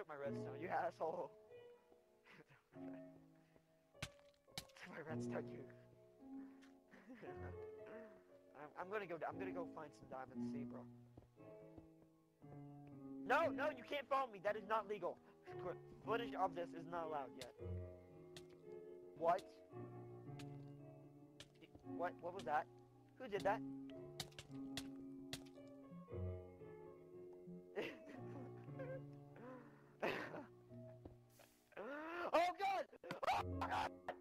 took my redstone, you asshole. took my redstone, you. I'm, I'm gonna go. I'm gonna go find some diamonds, see, bro. No, no, you can't follow me. That is not legal. Footage of this is not allowed yet. What? What? What was that? Who did that? あっ。